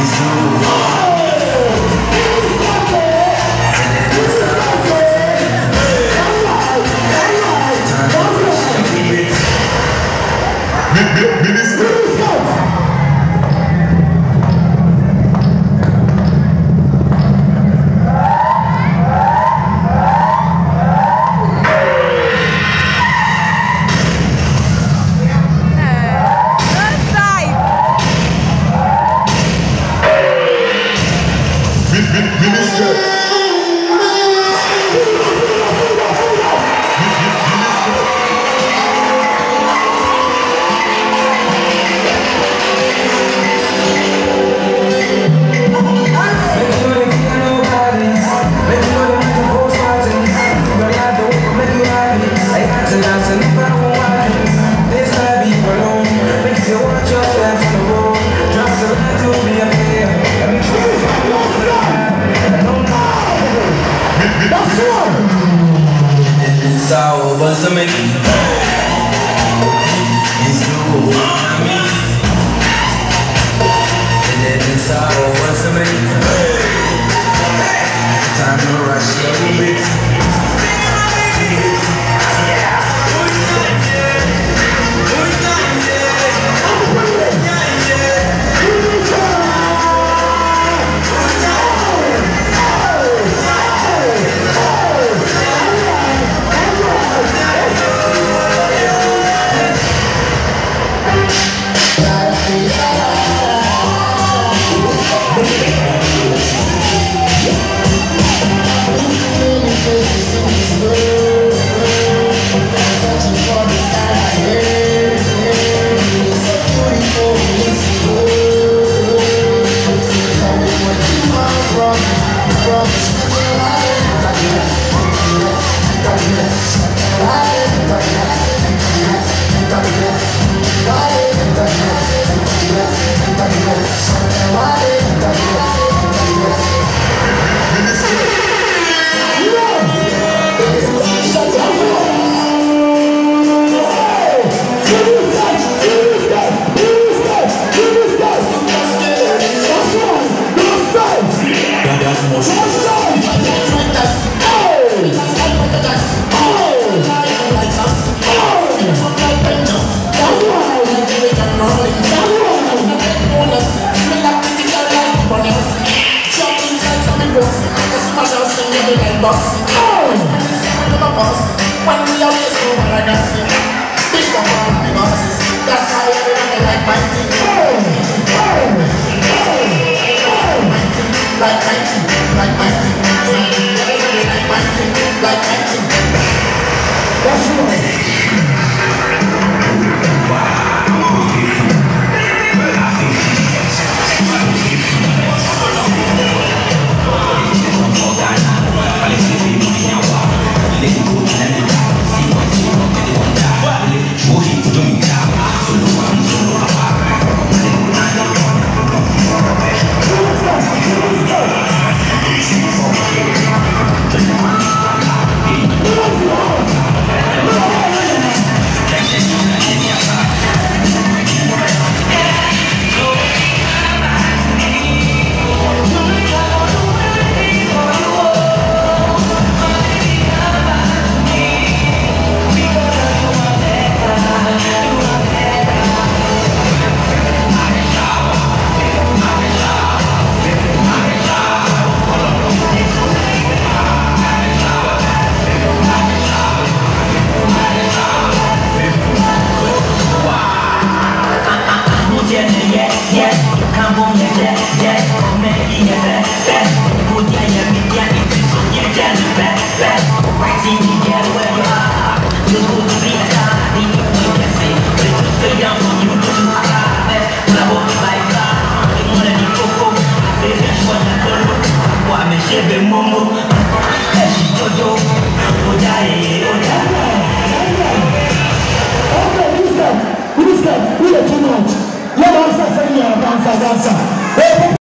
eyes Somebody is doing me. And then it's all over to me. Time to rush a. Most the neighbors. Oh, the neighbors. When we are in school, when I got I'm want you, yeah, yeah, make me happy.